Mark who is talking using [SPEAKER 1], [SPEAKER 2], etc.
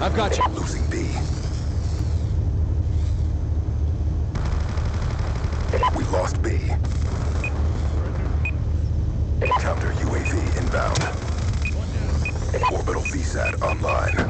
[SPEAKER 1] I've got you.
[SPEAKER 2] Losing B. We lost B. Counter UAV inbound. Orbital VSAT online.